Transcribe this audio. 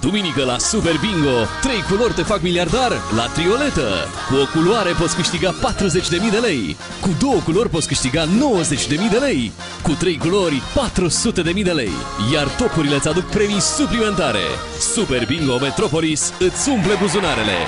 Duminică la Super Bingo, 3 culori te fac miliardar la trioletă. Cu o culoare poți câștiga 40.000 de lei. Cu două culori poți câștiga 90.000 de lei. Cu trei culori, 400.000 de lei. Iar tocurile îți aduc premii suplimentare. Super Bingo Metropolis îți umple buzunarele.